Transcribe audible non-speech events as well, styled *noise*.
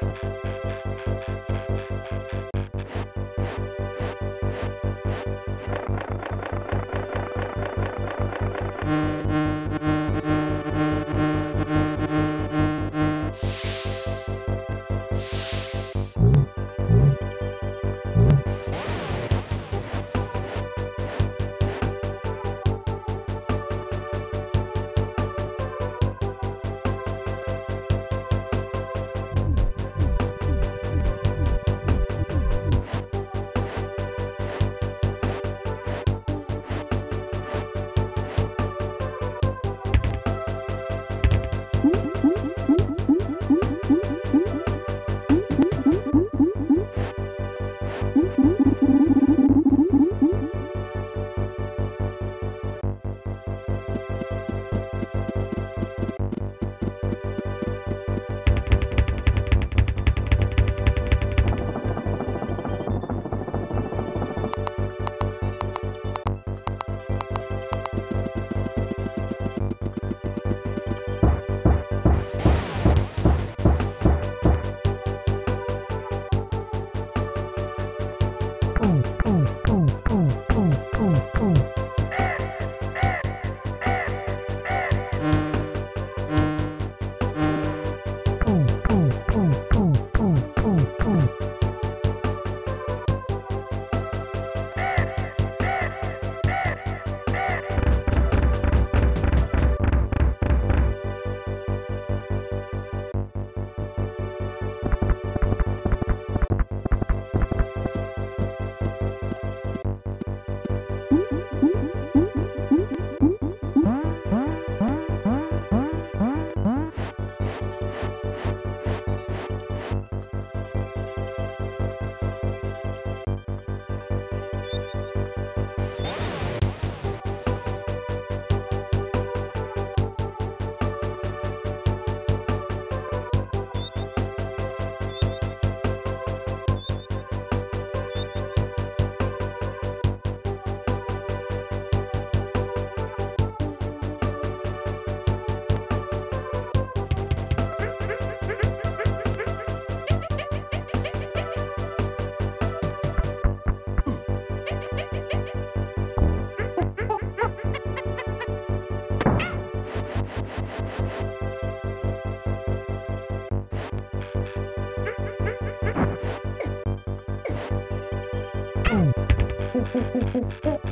Thank you. Thank. *laughs*